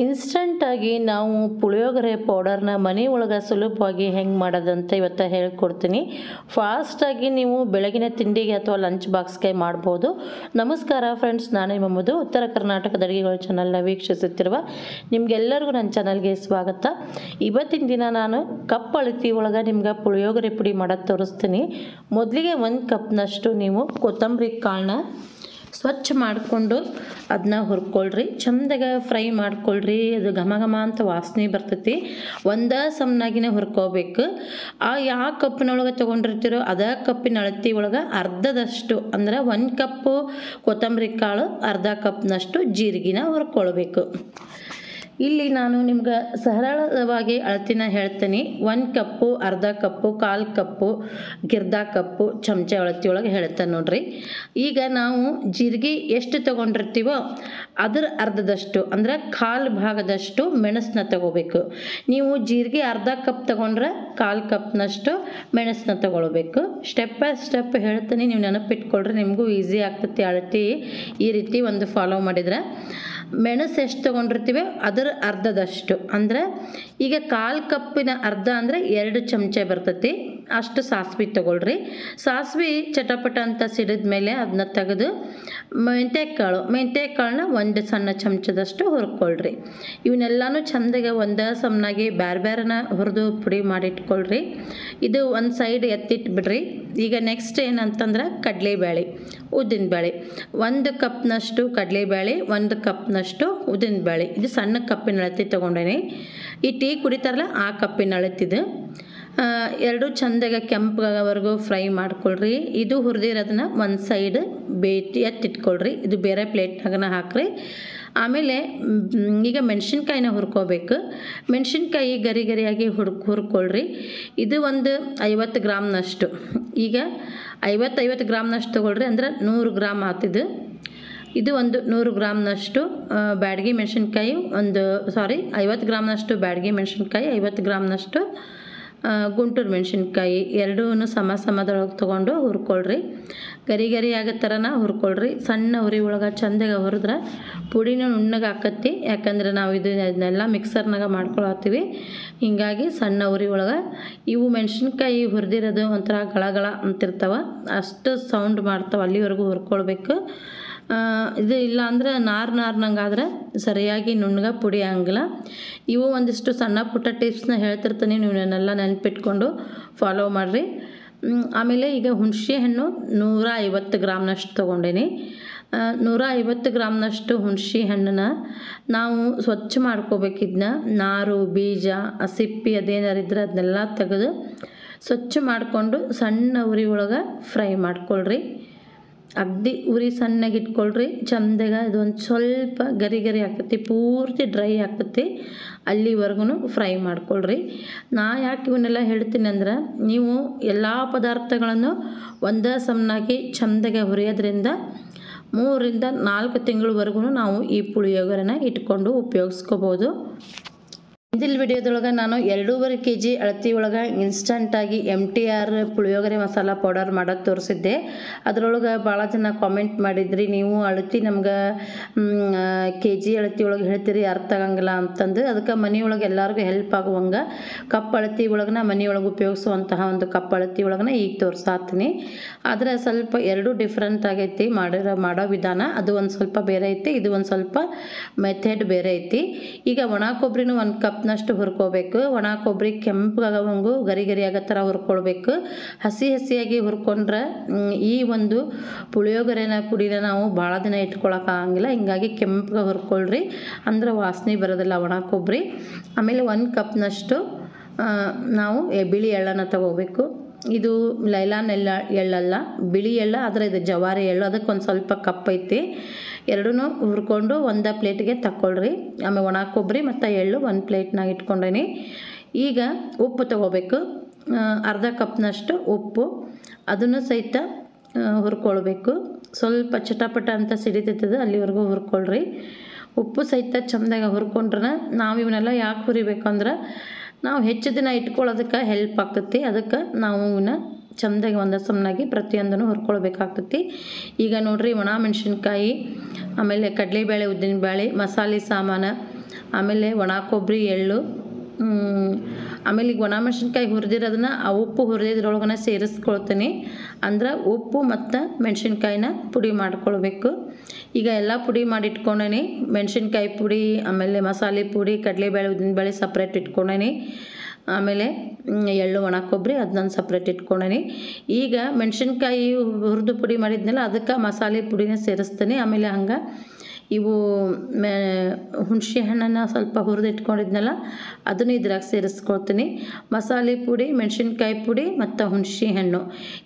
ಇನ್ಸ್ಟಂಟಾಗಿ ನಾವು ಪುಳಿಯೋಗರೆ ಪೌಡರ್ನ ಮನೆ ಒಳಗೆ ಸುಲಭವಾಗಿ ಹೆಂಗೆ ಮಾಡೋದಂತ ಇವತ್ತು ಹೇಳ್ಕೊಡ್ತೀನಿ. ಫಾಸ್ಟಾಗಿ ನೀವು ಬೆಳಗಿನ ತಿಂಡಿಗೆ ಅಥವಾ ಲಂಚ್ ಬಾಕ್ಸ್ಗೆ ಮಾಡ್ಬೋದು. ನಮಸ್ಕಾರ ಫ್ರೆಂಡ್ಸ್ ನಾನು ಮಮ್ಮದು ಉತ್ತರ ಕರ್ನಾಟಕದ ಅಡುಗೆಗಳ ಚಾನಲ್ನ ವೀಕ್ಷಿಸುತ್ತಿರುವ ನಿಮಗೆಲ್ಲರಿಗೂ ನನ್ನ ಚಾನಲ್ಗೆ ಸ್ವಾಗತ. ಇವತ್ತಿನ ದಿನ ನಾನು ಕಪ್ ಅಳತಿ ಒಳಗೆ ನಿಮ್ಗೆ ಪುಳಿಯೋಗರೆ ಪುಡಿ ಮಾಡೋದು ತೋರಿಸ್ತೀನಿ. ಮೊದಲಿಗೆ ಒಂದು ಕಪ್ನಷ್ಟು ನೀವು ಕೊತ್ತಂಬರಿ ಕಾಳನ್ನ ಸ್ವಚ್ಛ ಮಾಡಿಕೊಂಡು ಅದನ್ನ ಹುರ್ಕೊಳ್ರಿ. ಚಂದಾಗ ಫ್ರೈ ಮಾಡ್ಕೊಳ್ರಿ. ಅದು ಘಮ ಘಮ ಅಂತ ವಾಸನೆ ಬರ್ತೈತಿ. ಒಂದೇ ಸಮನಾಗಿನೇ ಹುರ್ಕೋಬೇಕು. ಆ ಯಾವ ಕಪ್ಪಿನೊಳಗೆ ತೊಗೊಂಡಿರ್ತೀರೋ ಅದೇ ಕಪ್ಪಿನ ಅಳತಿ ಒಳಗೆ ಅರ್ಧದಷ್ಟು ಅಂದ್ರೆ ಒಂದು ಕಪ್ಪು ಕೊತ್ತಂಬರಿ ಕಾಳು, ಅರ್ಧ ಕಪ್ನಷ್ಟು ಜೀರಿಗೆನ ಹುರ್ಕೊಳ್ಬೇಕು. ಇಲ್ಲಿ ನಾನು ನಿಮ್ಗೆ ಸರಳವಾಗಿ ಅಳತಿನ ಹೇಳ್ತೀನಿ. ಒಂದು ಕಪ್ಪು, ಅರ್ಧ ಕಪ್ಪು, ಕಾಲು ಕಪ್ಪು, ಗಿರ್ದ ಕಪ್ಪು, ಚಮಚ ಅಳತಿ ಒಳಗೆ ಹೇಳ್ತೇನೆ ನೋಡ್ರಿ. ಈಗ ನಾವು ಜೀರಿಗೆ ಎಷ್ಟು ತೊಗೊಂಡಿರ್ತೀವೋ ಅದರ ಅರ್ಧದಷ್ಟು, ಅಂದ್ರೆ ಕಾಲು ಭಾಗದಷ್ಟು ಮೆಣಸನ್ನ ತಗೋಬೇಕು. ನೀವು ಜೀರಿಗೆ ಅರ್ಧ ಕಪ್ ತೊಗೊಂಡ್ರೆ ಕಾಲು ಕಪ್ನಷ್ಟು ಮೆಣಸನ್ನ ತಗೊಳ್ಬೇಕು. ಸ್ಟೆಪ್ ಬೈ ಸ್ಟೆಪ್ ಹೇಳ್ತೀನಿ, ನೀವು ನೆನಪಿಟ್ಕೊಳ್ರಿ, ನಿಮಗೂ ಈಸಿ ಆಗ್ತೈತಿ ಅಳತಿ. ಈ ರೀತಿ ಒಂದು ಫಾಲೋ ಮಾಡಿದ್ರೆ. ಮೆಣಸು ಎಷ್ಟು ತೊಗೊಂಡಿರ್ತೀವಿ ಅದರ ಅರ್ಧದಷ್ಟು. ಅಂದರೆ ಈಗ ಕಾಲು ಕಪ್ಪಿನ ಅರ್ಧ ಅಂದರೆ ಎರಡು ಚಮಚ ಬರ್ತೈತಿ. ಅಷ್ಟು ಸಾಸಿವೆ ತೊಗೊಳ್ರಿ. ಸಾಸಿವೆ ಚಟಪಟ ಅಂತ ಸಿಡಿದ ಮೇಲೆ ಅದನ್ನ ತೆಗೆದು ಮೆಂತ್ಯ ಕಾಳು ಮೆಂತ್ಯ ಕಾಳನ್ನ ಒಂದು ಸಣ್ಣ ಚಮಚದಷ್ಟು ಹುರ್ಕೊಳ್ರಿ. ಇವನ್ನೆಲ್ಲನೂ ಚೆಂದಗೆ ಒಂದೇ ಸಮನಾಗಿ ಬೇರೆ ಬೇರೆನ ಹುರಿದು ಪುಡಿ ಮಾಡಿಟ್ಕೊಳ್ರಿ. ಇದು ಒಂದು ಸೈಡ್ ಎತ್ತಿಟ್ಬಿಡ್ರಿ. ಈಗ ನೆಕ್ಸ್ಟ್ ಏನಂತಂದ್ರೆ ಕಡಲೆಬೇಳೆ ಉದ್ದಿನಬೇಳೆ ಒಂದು ಕಪ್ನಷ್ಟು ಕಡಲೆಬೇಳೆ ಒಂದು ಕಪ್ನಷ್ಟು ಉದ್ದಿನಬೇಳೆ ಇದು ಸಣ್ಣ ಕಪ್ಪಿನ ಅಳತಿ ತೊಗೊಂಡೇನಿ. ಈ ಟೀ ಕುಡಿತಾರಲ್ಲ ಆ ಕಪ್ಪಿನ ಅಳತಿದು. ಎರಡು ಚಂದಾಗ ಕೆಂಪಗಾಗವರೆಗೂ ಫ್ರೈ ಮಾಡ್ಕೊಳ್ರಿ. ಇದು ಹುರಿದಿರೋದನ್ನ ಒಂದು ಸೈಡ್ ಬೇಟಿ ಎತ್ತಿಟ್ಕೊಳ್ರಿ. ಇದು ಬೇರೆ ಪ್ಲೇಟ್ನಾಗನ ಹಾಕ್ರಿ. ಆಮೇಲೆ ಈಗ ಮೆಣಸಿನ್ಕಾಯಿನ ಹುರ್ಕೋಬೇಕು. ಮೆಣಸಿನ್ಕಾಯಿ ಗರಿ ಗರಿಯಾಗಿ ಹುರ್, ಹುರ್ಕೊಳ್ರಿ. ಇದು ಒಂದು ಐವತ್ತು ಗ್ರಾಮ್ನಷ್ಟು. ಈಗ ಐವತ್ತೈವತ್ತು ಗ್ರಾಮ್ನಷ್ಟು ತೊಗೊಳ್ರಿ ಅಂದ್ರೆ ನೂರು ಗ್ರಾಮ್ ಆತಿದ್ದು ಇದು ಒಂದು ನೂರು ಗ್ರಾಮ್ನಷ್ಟು ಬ್ಯಾಡಗಿ ಮೆಣಸಿನ್ಕಾಯಿ, ಒಂದು, ಸಾರಿ, ಐವತ್ತು ಗ್ರಾಮ್ನಷ್ಟು ಬ್ಯಾಡಗಿ ಮೆಣಸಿನ್ಕಾಯಿ, ಐವತ್ತು ಗ್ರಾಮ್ನಷ್ಟು ಗುಂಟೂರು ಮೆಣಸಿನ್ಕಾಯಿ ಎರಡೂ ಸಮ ಸಮದೊಳಗೆ ತೊಗೊಂಡು ಹುರ್ಕೊಳ್ರಿ ಗರಿ ಗರಿ ಆಗೋ ಥರನ ಹುರ್ಕೊಳ್ರಿ ಸಣ್ಣ ಉರಿ ಒಳಗೆ ಚಂದಾಗ ಹುರಿದ್ರೆ ಪುಡಿನೂ ನುಣ್ಣಗೆ ಹಾಕತ್ತಿ ಯಾಕಂದ್ರೆ ನಾವು ಇದು ಇದನ್ನೆಲ್ಲ ಮಿಕ್ಸರ್ನಾಗ ಮಾಡ್ಕೊಳತ್ತೀವಿ. ಹೀಗಾಗಿ ಸಣ್ಣ ಉರಿ ಒಳಗೆ ಇವು ಮೆಣಸಿನ್ಕಾಯಿ ಹುರಿದಿರೋದು ಒಂಥರ ಗಳಗಳ ಅಂತಿರ್ತಾವೆ. ಅಷ್ಟು ಸೌಂಡ್ ಮಾಡ್ತಾವೆ ಅಲ್ಲಿವರೆಗೂ ಹುರ್ಕೊಳ್ಬೇಕು. ಇದು ಇಲ್ಲ ಅಂದ್ರೆ ನಾರು ನಾರ್ನಂಗಾದ್ರೆ ಸರಿಯಾಗಿ ನುಣ್ಣಗೆ ಪುಡಿ ಆಗಂಗಿಲ್ಲ ಇವು ಒಂದಿಷ್ಟು ಸಣ್ಣ ಪುಟ್ಟ ಟಿಪ್ಸ್ನ ಹೇಳ್ತಿರ್ತೀನಿ, ನೀವು ನನ್ನೆಲ್ಲ ನೆನಪಿಟ್ಕೊಂಡು ಫಾಲೋ ಮಾಡಿರಿ. ಆಮೇಲೆ ಈಗ ಹುಣಸೆ ಹಣ್ಣು ನೂರ ಐವತ್ತು ಗ್ರಾಮ್ನಷ್ಟು ತೊಗೊಂಡೇನಿ. ನೂರ ಐವತ್ತು ಗ್ರಾಮ್ನಷ್ಟು ಹುಣಸೆ ಹಣ್ಣನ್ನ ನಾವು ಸ್ವಚ್ಛ ಮಾಡ್ಕೋಬೇಕಿದ್ನ ನಾರು, ಬೀಜ ಸಿಪ್ಪಿ ಅದೇನಾರು ಇದ್ರೆ ಅದನ್ನೆಲ್ಲ ತೆಗೆದು ಸ್ವಚ್ಛ ಮಾಡಿಕೊಂಡು ಸಣ್ಣ ಉರಿ ಒಳಗೆ ಫ್ರೈ ಮಾಡ್ಕೊಳ್ರಿ. ಅಗ್ದಿ ಉರಿ ಸಣ್ಣಗೆ ಇಟ್ಕೊಳ್ರಿ. ಚಂದಾಗ ಅದೊಂದು ಸ್ವಲ್ಪ ಗರಿ ಗರಿ ಆಗ್ತೈತಿ ಪೂರ್ತಿ ಡ್ರೈ ಆಗ್ತತಿ ಅಲ್ಲಿವರೆಗೂ ಫ್ರೈ ಮಾಡ್ಕೊಳ್ರಿ. ನಾ ಯಾಕೆ ಇವನ್ನೆಲ್ಲ ಹೇಳ್ತೀನಿ ಅಂದ್ರೆ, ನೀವು ಎಲ್ಲ ಪದಾರ್ಥಗಳನ್ನು ಒಂದೇ ಸಮನಾಗಿ ಚಂದಾಗೆ ಹುರಿಯೋದ್ರಿಂದ ಮೂರರಿಂದ ನಾಲ್ಕು ತಿಂಗಳವರೆಗೂ ನಾವು ಈ ಪುಳಿಯೋಗರೆನ ಇಟ್ಕೊಂಡು ಉಪಯೋಗಿಸ್ಕೋಬೋದು. ಇಂದಿಲ್ ವಿಡಿಯೋದೊಳಗೆ ನಾನು ಎರಡೂವರೆ ಕೆ ಜಿ ಅಳತಿ ಒಳಗೆ ಇನ್ಸ್ಟಂಟಾಗಿ M T R puliyogare masala powder ಮಾಡೋದು ತೋರಿಸಿದ್ದೆ. ಅದರೊಳಗೆ ಭಾಳ ಜನ ಕಾಮೆಂಟ್ ಮಾಡಿದ್ರಿ, ನೀವು ಅಳತಿ ನಮ್ಗೆ ಕೆ ಜಿ ಅಳತಿ ಒಳಗೆ ಹೇಳ್ತೀರಿ ಯಾರು ತಗೊಂಗಿಲ್ಲ ಅಂತಂದು. ಅದಕ್ಕೆ ಮನೆಯೊಳಗೆ ಎಲ್ಲರಿಗೂ ಹೆಲ್ಪ್ ಆಗುವಂಗೆ ಕಪ್ ಅಳತಿ ಒಳಗನ ಮನೆಯೊಳಗೆ ಉಪಯೋಗಿಸುವಂತಹ ಒಂದು ಕಪ್ ಅಳತಿ ಒಳಗನ ಈಗ ತೋರಿಸಾತೀನಿ ಆದರೆ ಸ್ವಲ್ಪ ಎರಡೂ ಡಿಫ್ರೆಂಟ್ ಆಗೈತಿ ಮಾಡಿರೋ, ಮಾಡೋ ವಿಧಾನ. ಅದು ಒಂದು ಸ್ವಲ್ಪ ಬೇರೆ ಐತಿ, ಇದು ಒಂದು ಸ್ವಲ್ಪ ಮೆಥಡ್ ಬೇರೆ ಐತಿ. ಈಗ ಒಣ ಕೊಬ್ಬರಿನೂ ಒಂದು ಕಪ್ನಷ್ಟು ಹುರ್ಕೋಬೇಕು. ಒಣ ಕೊಬ್ಬರಿ ಕೆಂಪಗಾಗವಂಗು ಗರಿ ಗರಿ ಆಗೋ ಥರ ಹುರ್ಕೊಳ್ಬೇಕು. ಹಸಿ ಹಸಿಯಾಗಿ ಹುರ್ಕೊಂಡ್ರೆ ಈ ಒಂದು ಪುಳಿಯೋಗರೆನ ಪುಡಿನ ನಾವು ಭಾಳ ದಿನ ಇಟ್ಕೊಳಕ್ಕಾಗಂಗಿಲ್ಲ ಹಿಂಗಾಗಿ ಕೆಂಪಗೆ ಹುರ್ಕೊಳ್ರಿ. ಅಂದ್ರೆ ವಾಸನೆ ಬರೋದಿಲ್ಲ ಒಣ ಕೊಬ್ಬರಿ ಆಮೇಲೆ ಒಂದು ಕಪ್ನಷ್ಟು ನಾವು ಬಿಳಿ ಎಳ್ಳನ್ನು ತಗೋಬೇಕು. ಇದು ಲೈಲಾನ್ ಎಲ್ಲ ಎಳ್ಳಲ್ಲ, ಬಿಳಿ ಎಳ್ಳ, ಆದರೆ ಇದು ಜವಾರಿ ಎಳ್ಳು. ಅದಕ್ಕೆ ಒಂದು ಸ್ವಲ್ಪ ಕಪ್ ಐತಿ. ಎರಡೂ ಹುರ್ಕೊಂಡು ಒಂದು ಪ್ಲೇಟಿಗೆ ತಕ್ಕೊಳ್ರಿ. ಆಮೇಲೆ ಒಣ ಕೊಬ್ಬರಿ ಮತ್ತು ಎಳ್ಳು ಒಂದು ಪ್ಲೇಟ್ನಾಗ ಇಟ್ಕೊಂಡೇನಿ. ಈಗ ಉಪ್ಪು ತೊಗೋಬೇಕು. ಅರ್ಧ ಕಪ್ನಷ್ಟು ಉಪ್ಪು. ಅದನ್ನು ಸಹಿತ ಹುರ್ಕೊಳ್ಬೇಕು. ಸ್ವಲ್ಪ ಚಟಪಟ ಅಂತ ಸಿಡಿತೈತದ, ಅಲ್ಲಿವರೆಗೂ ಹುರ್ಕೊಳ್ರಿ. ಉಪ್ಪು ಸಹಿತ ಚಂದಾಗ ಹುರ್ಕೊಂಡ್ರೆ ನಾವು ಇವನ್ನೆಲ್ಲ ಯಾಕೆ ಹುರಿಬೇಕಂದ್ರೆ ನಾವು ಹೆಚ್ಚು ದಿನ ಇಟ್ಕೊಳ್ಳೋದಕ್ಕೆ ಹೆಲ್ಪ್ ಆಗ್ತೈತಿ. ಅದಕ್ಕೆ ನಾವು ಇನ್ನು ಚಂದಾಗಿ ಒಂದೇ ಸಮನಾಗಿ ಪ್ರತಿಯೊಂದನ್ನು ಹುರ್ಕೊಳ್ಬೇಕಾಗ್ತೈತಿ. ಈಗ ನೋಡಿರಿ ಒಣ ಮೆಣಸಿನ್ಕಾಯಿ, ಆಮೇಲೆ ಕಡಲೆಬೇಳೆ, ಉದ್ದಿನಬೇಳೆ, ಮಸಾಲೆ, ಸಾಮಾನು, ಆಮೇಲೆ ಒಣ ಕೊಬ್ಬರಿ, ಎಳ್ಳು ಆಮೇಲೆ ಈಗ ಒಣ ಮೆಣಸಿನ್ಕಾಯಿ ಹುರಿದಿರೋದನ್ನ ಆ ಉಪ್ಪು ಹುರಿದಿದ್ರೊಳಗನ ಸೇರಿಸ್ಕೊಳ್ತೀನಿ. ಅಂದ್ರೆ ಉಪ್ಪು ಮತ್ತು ಮೆಣಸಿನ್ಕಾಯಿನ ಪುಡಿ ಮಾಡ್ಕೊಳ್ಬೇಕು. ಈಗ ಎಲ್ಲ ಪುಡಿ ಮಾಡಿ ಮೆಣಸಿನ್ಕಾಯಿ ಪುಡಿ, ಆಮೇಲೆ ಮಸಾಲೆ ಪುಡಿ, ಕಡಲೆಬೇಳೆ, ಉದ್ದಿನಬೇಳೆ ಸಪ್ರೇಟ್ ಇಟ್ಕೊಂಡೇನಿ. ಆಮೇಲೆ ಎಳ್ಳು, ಒಣ ಕೊಬ್ಬರಿ ಅದನ್ನ ಸಪ್ರೇಟ್ ಇಟ್ಕೊಂಡೇನಿ. ಈಗ ಮೆಣಸಿನ್ಕಾಯಿ ಹುರಿದು ಪುಡಿ ಮಾಡಿದ್ನಲ್ಲ, ಅದಕ್ಕೆ ಮಸಾಲೆ ಪುಡಿನ ಸೇರಿಸ್ತೀನಿ. ಆಮೇಲೆ ಹಂಗೆ ಇವು ಮೇ, ಹುಣಸೆ ಹಣ್ಣನ್ನು ಸ್ವಲ್ಪ ಹುರಿದು ಇಟ್ಕೊಂಡಿದ್ನಲ್ಲ ಅದನ್ನು ಇದ್ರಾಗ ಸೇರಿಸ್ಕೊಳ್ತೀನಿ. ಮಸಾಲೆ ಪುಡಿ, ಮೆಣಸಿನ್ಕಾಯಿ ಪುಡಿ ಮತ್ತು ಹುಣಸೆ ಹಣ್ಣು.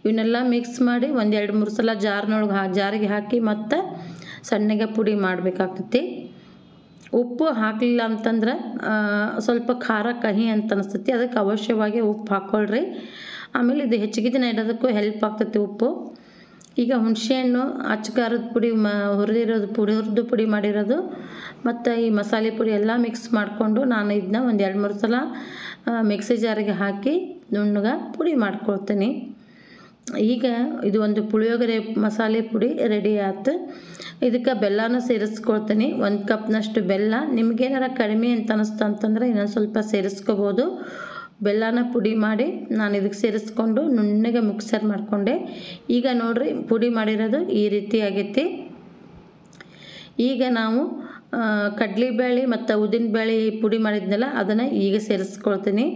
ಇವನ್ನೆಲ್ಲ ಮಿಕ್ಸ್ ಮಾಡಿ ಒಂದು ಎರಡು ಮೂರು ಸಲ ಜಾರ್ನೊಳಗೆ ಹಾ, ಜಾರಿಗೆ ಹಾಕಿ ಮತ್ತು ಸಣ್ಣಗೆ ಪುಡಿ ಮಾಡಬೇಕಾಗ್ತೈತಿ. ಉಪ್ಪು ಹಾಕಲಿಲ್ಲ ಅಂತಂದ್ರೆ ಸ್ವಲ್ಪ ಖಾರ ಕಹಿ ಅಂತ ಅನಿಸ್ತೈತಿ. ಅದಕ್ಕೆ ಅವಶ್ಯವಾಗಿ ಉಪ್ಪು ಹಾಕ್ಕೊಳ್ರಿ ಆಮೇಲೆ ಇದು ಹೆಚ್ಚಿಗೆ ದಿನ ಇಡೋದಕ್ಕೂ ಹೆಲ್ಪ್ ಆಗ್ತೈತಿ ಉಪ್ಪು. ಈಗ ಹುಣಸೆಹಣ್ಣು ಅಚ್ಚಕಾರದ ಪುಡಿ, ಮ, ಹುರಿದಿರೋದು ಪುಡಿ ಹುರಿದು ಪುಡಿ ಮಾಡಿರೋದು. ಮತ್ತು ಈ ಮಸಾಲೆ ಪುಡಿ ಎಲ್ಲ ಮಿಕ್ಸ್ ಮಾಡಿಕೊಂಡು ನಾನು ಇದನ್ನ ಒಂದು ಎರಡು ಮೂರು ಸಲ ಮಿಕ್ಸಿ ಜಾರಿಗೆ ಹಾಕಿ ನುಣ್ಣಗೆ ಪುಡಿ ಮಾಡ್ಕೊಳ್ತೀನಿ. ಈಗ ಇದು ಒಂದು ಪುಳಿಯೋಗರೆ ಮಸಾಲೆ ಪುಡಿ ರೆಡಿ ಆಯ್ತು ಇದಕ್ಕೆ ಬೆಲ್ಲನ ಸೇರಿಸ್ಕೊಳ್ತೀನಿ. ಒಂದು ಕಪ್ನಷ್ಟು ಬೆಲ್ಲ. ನಿಮಗೇನಾರ ಕಡಿಮೆ ಅಂತ ಅನ್ನಿಸ್ತು ಅಂತಂದ್ರೆ ಇನ್ನೊಂದು ಸ್ವಲ್ಪ ಸೇರಿಸ್ಕೋಬೋದು. ಬೆಲ್ಲನ ಪುಡಿ ಮಾಡಿ ನಾನು ಇದಕ್ಕೆ ಸೇರಿಸ್ಕೊಂಡು ನುಣ್ಣಗೆ ಮಿಕ್ಸರ್ ಮಾಡಿಕೊಂಡೆ. ಈಗ ನೋಡ್ರಿ ಪುಡಿ ಮಾಡಿರೋದು ಈ ರೀತಿ ಆಗೈತಿ. ಈಗ ನಾವು ಕಡಲೆಬೇಳೆ ಮತ್ತು ಉದ್ದಿನಬೇಳೆ ಪುಡಿ ಮಾಡಿದ್ನಲ್ಲ, ಅದನ್ನು ಈಗ ಸೇರಿಸ್ಕೊಳ್ತೀನಿ.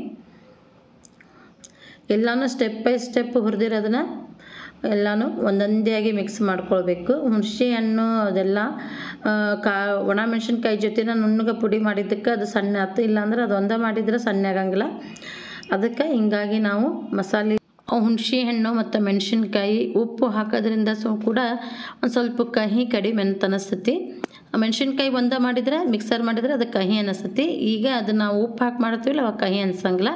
ಎಲ್ಲನೂ ಸ್ಟೆಪ್ ಬೈ ಸ್ಟೆಪ್ ಹುರಿದಿರೋದನ್ನ ಎಲ್ಲನೂ ಒಂದೊಂದೇ ಆಗಿ ಮಿಕ್ಸ್ ಮಾಡ್ಕೊಳ್ಬೇಕು. ಹುಣಸೆ ಹಣ್ಣು ಅದೆಲ್ಲ ಕಾ, ಒಣ ಮೆಣಸಿನ್ಕಾಯಿ ಜೊತೆನ ನುಣ್ಣಗೆ ಪುಡಿ ಮಾಡಿದ್ದಕ್ಕೆ ಅದು ಸಣ್ಣ ಆಯ್ತು ಇಲ್ಲಾಂದ್ರೆ ಅದು ಒಂದೇ ಮಾಡಿದ್ರೆ ಸಣ್ಣ ಆಗಂಗಿಲ್ಲ ಅದಕ್ಕೆ ಹಿಂಗಾಗಿ ನಾವು ಮಸಾಲೆ ಹುಣಸೆ ಹಣ್ಣು ಮತ್ತು ಮೆಣಸಿನ್ಕಾಯಿ ಉಪ್ಪು ಹಾಕೋದ್ರಿಂದ ಸೊ ಕೂಡ ಒಂದು ಸ್ವಲ್ಪ ಕಹಿ ಕಡಿಮೆ ಅಂತ ಅನಿಸ್ತೈತಿ. ಮೆಣಸಿನ್ಕಾಯಿ ಒಂದ ಮಾಡಿದ್ರೆ ಮಿಕ್ಸರ್ ಮಾಡಿದರೆ ಅದು ಕಹಿ ಅನಿಸ್ತೈತಿ. ಈಗ ಅದನ್ನು ಉಪ್ಪು ಹಾಕಿ ಮಾಡ್ತೀವಲ್ಲ ಅವಾಗ ಕಹಿ ಅನ್ಸಂಗಿಲ್ಲ.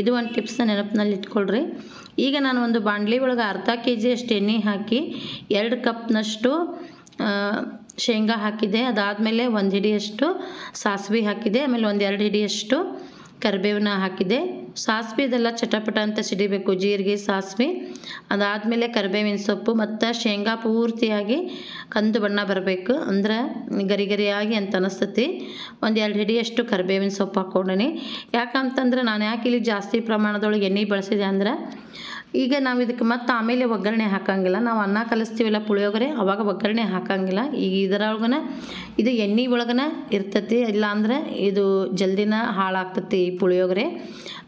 ಇದು ಒಂದು ಟಿಪ್ಸ್ನ ನೆನಪಿನಲ್ಲಿ ಇಟ್ಕೊಳ್ರಿ. ಈಗ ನಾನು ಒಂದು ಬಾಣಲಿ ಒಳಗೆ ಅರ್ಧ ಕೆ ಜಿಯಷ್ಟು ಎಣ್ಣೆ ಹಾಕಿ, ಎರಡು ಕಪ್ನಷ್ಟು ಶೇಂಗಾ ಹಾಕಿದೆ. ಅದಾದಮೇಲೆ ಒಂದು ಹಿಡಿಯಷ್ಟು ಸಾಸಿವೆ ಹಾಕಿದೆ. ಆಮೇಲೆ ಒಂದು ಎರಡು ಹಿಡಿಯಷ್ಟು ಕರಿಬೇವನ್ನ ಹಾಕಿದೆ. ಸಾಸಿವೆ ಇದೆಲ್ಲ ಚಟಪಟ ಅಂತ ಸಿಡಿಬೇಕು, ಜೀರಿಗೆ, ಸಾಸಿವೆ, ಅದಾದಮೇಲೆ ಕರಿಬೇವಿನ ಸೊಪ್ಪು ಮತ್ತು ಶೇಂಗಾ ಪೂರ್ತಿಯಾಗಿ ಕಂದು ಬಣ್ಣ ಬರಬೇಕು. ಅಂದ್ರೆ ಗರಿ ಗರಿಯಾಗಿ ಅಂತ ಅನಿಸ್ತತಿ. ಒಂದು ಎರಡು ಹಿಡಿಯಷ್ಟು ಕರಿಬೇವಿನ ಸೊಪ್ಪು ಹಾಕ್ಕೊಂಡೇನೆ ಯಾಕಂತಂದ್ರೆ ನಾನು ಯಾಕೆ ಇಲ್ಲಿ ಜಾಸ್ತಿ ಪ್ರಮಾಣದೊಳಗೆ ಎಣ್ಣೆ ಬಳಸಿದೆ ಅಂದ್ರೆ ಈಗ ನಾವು ಇದಕ್ಕೆ ಮತ್ತೆ ಆಮೇಲೆ ಒಗ್ಗರಣೆ ಹಾಕಂಗಿಲ್ಲ. ನಾವು ಅನ್ನ ಕಲಿಸ್ತೀವಲ್ಲ ಪುಳಿಯೋಗರೆ, ಅವಾಗ ಒಗ್ಗರಣೆ ಹಾಕಂಗಿಲ್ಲ. ಈಗ ಇದರೊಳಗನ ಇದು ಎಣ್ಣೆ ಒಳಗನ ಇರ್ತತಿ, ಇಲ್ಲಾಂದ್ರೆ ಇದು ಜಲ್ದಿನ ಹಾಳಾಗ್ತತಿ ಈ ಪುಳಿಯೋಗರೆ.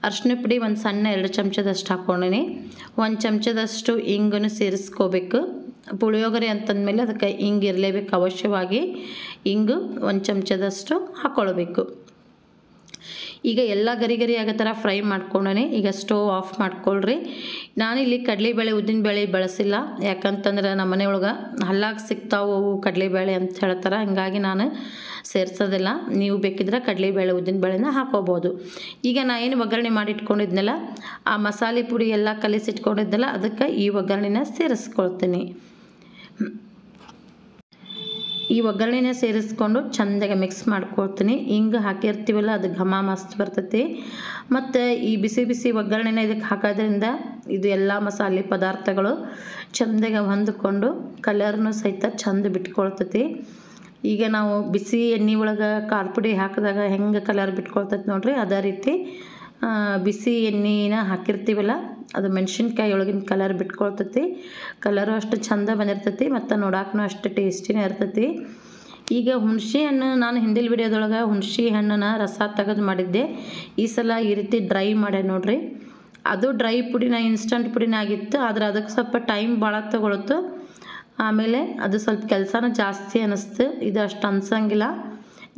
ಅರ್ಶಿನ ಪುಡಿ ಒಂದು ಸಣ್ಣ ಎರಡು ಚಮಚದಷ್ಟು ಹಾಕ್ಕೊಂಡೀನಿ ಒಂದು ಚಮಚದಷ್ಟು ಹಿಂಗನ್ನು ಸೇರಿಸ್ಕೋಬೇಕು. ಪುಳಿಯೋಗರೆ ಅಂತಂದಮೇಲೆ ಅದಕ್ಕೆ ಹಿಂಗೆ ಇರಲೇಬೇಕು ಅವಶ್ಯವಾಗಿ. ಹಿಂಗು ಒಂದು ಚಮಚದಷ್ಟು ಹಾಕ್ಕೊಳ್ಬೇಕು ಈಗ ಎಲ್ಲ ಗರಿ ಗರಿ ಆಗೋ ಥರ ಫ್ರೈ ಮಾಡ್ಕೊಂಡೇ ಈಗ ಸ್ಟೋವ್ ಆಫ್ ಮಾಡ್ಕೊಳ್ರಿ. ನಾನಿಲ್ಲಿ ಕಡಲೆಬೇಳೆ ಉದ್ದಿನಬೇಳೆ ಬಳಸಿಲ್ಲ. ಯಾಕಂತಂದ್ರೆ ನಮ್ಮ ಮನೆಯೊಳಗೆ ಹಲ್ಲಾಗಿ ಸಿಗ್ತಾವು ಕಡಲೆಬೇಳೆ ಅಂತ ಹೇಳ್ತಾರೆ. ಹಂಗಾಗಿ ನಾನು ಸೇರಿಸೋದಿಲ್ಲ. ನೀವು ಬೇಕಿದ್ರೆ ಕಡಲೆಬೇಳೆ ಉದ್ದಿನಬೇಳೆನ ಹಾಕೋಬೋದು. ಈಗ ನಾ ಏನು ಒಗ್ಗರಣೆ ಮಾಡಿಟ್ಕೊಂಡಿದ್ನಲ್ಲ, ಆ ಮಸಾಲೆ ಪುಡಿ ಎಲ್ಲ ಕಲಿಸಿಟ್ಕೊಂಡಿದ್ದಲ್ಲ ಅದಕ್ಕೆ ಈ ಒಗ್ಗರಣೆನ ಸೇರಿಸ್ಕೊಳ್ತೀನಿ. ಈ ಒಗ್ಗರಣೆನ ಸೇರಿಸ್ಕೊಂಡು ಚೆಂದಾಗಿ ಮಿಕ್ಸ್ ಮಾಡ್ಕೊಳ್ತೀನಿ. ಹಿಂಗೆ ಹಾಕಿರ್ತೀವಲ್ಲ, ಅದು ಘಮ ಮಸ್ತ್ ಬರ್ತೈತಿ. ಮತ್ತು ಈ ಬಿಸಿ ಬಿಸಿ ಒಗ್ಗರಣೆನ ಇದಕ್ಕೆ ಹಾಕೋದ್ರಿಂದ ಇದು ಎಲ್ಲ ಮಸಾಲೆ ಪದಾರ್ಥಗಳು ಚೆಂದಾಗಿ ಹೊಂದಿಕೊಂಡು ಕಲರ್ನು ಸಹಿತ ಚೆಂದ ಬಿಟ್ಕೊಳ್ತೈತಿ. ಈಗ ನಾವು ಬಿಸಿ ಎಣ್ಣೆ ಒಳಗೆ ಖಾರ ಪುಡಿ ಹಾಕಿದಾಗ ಹೆಂಗೆ ಕಲರ್ ಬಿಟ್ಕೊಳ್ತೈತಿ ನೋಡಿರಿ, ಅದೇ ರೀತಿ ಬಿಸಿ ಎಣ್ಣೆನ ಹಾಕಿರ್ತೀವಲ್ಲ, ಅದು ಮೆಣಸಿನ್ಕಾಯಿ ಒಳಗಿನ ಕಲರ್ ಬಿಟ್ಕೊಳ್ತೈತಿ. ಕಲರು ಅಷ್ಟು ಚಂದ ಬಂದಿರ್ತೈತಿ ಮತ್ತು ನೋಡಾಕೂ ಅಷ್ಟು ಟೇಸ್ಟಿನೇ ಇರ್ತೈತಿ. ಈಗ ಹುಣಸೆ ಹಣ್ಣು, ನಾನು ಹಿಂದಿಲ್ ವಿಡಿಯೋದೊಳಗೆ ಹುಣಸೆ ಹಣ್ಣನ್ನ ರಸ ತೆಗೆದು ಮಾಡಿದ್ದೆ. ಈ ಸಲ ಈ ರೀತಿ ಡ್ರೈ ಮಾಡ್ಯ ನೋಡ್ರಿ. ಅದು ಡ್ರೈ ಪುಡಿನ ಇನ್ಸ್ಟಂಟ್ ಪುಡಿನ ಆಗಿತ್ತು, ಆದರೆ ಅದಕ್ಕೆ ಸ್ವಲ್ಪ ಟೈಮ್ ಭಾಳ ತಗೊಳುತ್ತು ಆಮೇಲೆ ಅದು ಸ್ವಲ್ಪ ಕೆಲಸನೂ ಜಾಸ್ತಿ ಅನ್ನಿಸ್ತು ಇದು ಅಷ್ಟು ಅನ್ಸಂಗಿಲ್ಲ.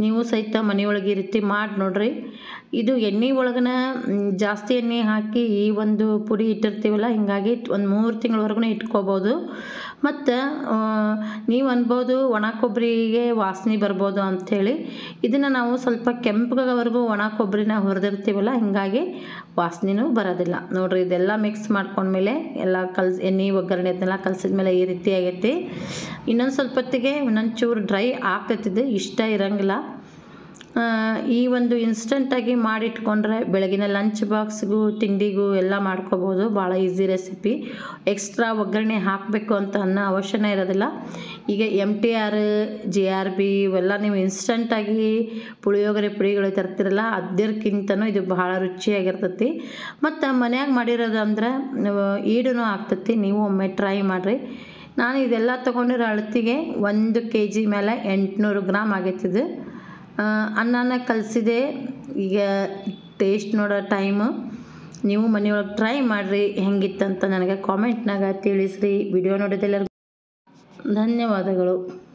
ನೀವು ಸಹಿತ ಮನೆಯೊಳಗೆ ಈ ರೀತಿ ಮಾಡಿ ನೋಡ್ರಿ. ಇದು ಎಣ್ಣೆ ಒಳಗನ ಜಾಸ್ತಿ ಎಣ್ಣೆ ಹಾಕಿ ಈ ಒಂದು ಪುಡಿ ಇಟ್ಟಿರ್ತೀವಲ್ಲ, ಹಿಂಗಾಗಿ ಒಂದು ಮೂರು ತಿಂಗಳವರೆಗೂ ಇಟ್ಕೋಬೋದು. ಮತ್ತು ನೀವು ಅನ್ಬೋದು ಒಣ ಕೊಬ್ಬರಿಗೆ ವಾಸನೆ ಬರ್ಬೋದು ಅಂಥೇಳಿ ಇದನ್ನು ನಾವು ಸ್ವಲ್ಪ ಕೆಂಪುಗವರೆಗೂ ಒಣ ಕೊಬ್ಬರಿನ ಹುರಿದಿರ್ತೀವಲ್ಲ, ಹಿಂಗಾಗಿ ವಾಸನೆನೂ ಬರೋದಿಲ್ಲ. ನೋಡಿರಿ, ಇದೆಲ್ಲ ಮಿಕ್ಸ್ ಮಾಡ್ಕೊಂಡ್ಮೇಲೆ ಎಲ್ಲ ಕಲ್ಸ್, ಎಣ್ಣೆ, ಒಗ್ಗರಣೆ ಅದನ್ನೆಲ್ಲ ಕಲಸಿದ್ಮೇಲೆ ಈ ರೀತಿ ಆಗೈತಿ. ಇನ್ನೊಂದು ಸ್ವಲ್ಪ ಹೊತ್ತಿಗೆ ಇನ್ನೊಂದು ಚೂರು ಡ್ರೈ ಆಗ್ತೈತಿದ್ದು ಇಷ್ಟ ಇರಂಗಿಲ್ಲ. ಈ ಒಂದು ಇನ್ಸ್ಟಂಟಾಗಿ ಮಾಡಿಟ್ಕೊಂಡ್ರೆ ಬೆಳಗಿನ ಲಂಚ್ ಬಾಕ್ಸ್ಗೂ ತಿಂಡಿಗೂ ಎಲ್ಲ ಮಾಡ್ಕೋಬೋದು. ಭಾಳ ಈಸಿ ರೆಸಿಪಿ ಎಕ್ಸ್ಟ್ರಾ ಒಗ್ಗರಣೆ ಹಾಕಬೇಕು ಅಂತ ಅನ್ನೋ ಅವಶ್ಯನೇ ಇರೋದಿಲ್ಲ. ಈಗ M T R G R B ಇವೆಲ್ಲ ನೀವು ಇನ್ಸ್ಟಂಟಾಗಿ ಪುಳಿಯೋಗರೆ ಪುಡಿಗಳು ತರ್ತಿರಲ್ಲ ಅದಕ್ಕಿಂತನೂ ಇದು ಬಹಳ ರುಚಿಯಾಗಿರ್ತೈತಿ. ಮತ್ತು ಮನ್ಯಾಗ ಮಾಡಿರೋದು ಅಂದ್ರೆ ಈಡೂ ಆಗ್ತೈತಿ. ನೀವು ಒಮ್ಮೆ ಟ್ರೈ ಮಾಡಿರಿ. ನಾನು ಇದೆಲ್ಲ ತೊಗೊಂಡಿರೋ ಅಳತಿಗೆ ಒಂದು ಕೆ ಜಿ ಮೇಲೆ ಎಂಟುನೂರು ಗ್ರಾಮ್ ಆಗೈತಿದ್ದು ಅನ್ನನ ಕಲಿಸಿದೆ. ಈಗ ಟೇಸ್ಟ್ ನೋಡೋ ಟೈಮು ನೀವು ಮನೆಯೊಳಗೆ ಟ್ರೈ ಮಾಡಿರಿ, ಹೆಂಗಿತ್ತಂತ ನನಗೆ ಕಾಮೆಂಟ್ನಾಗ ತಿಳಿಸ್ರಿ. ವಿಡಿಯೋ ನೋಡಿದೆಲ್ಲರಿಗೂ ಧನ್ಯವಾದಗಳು.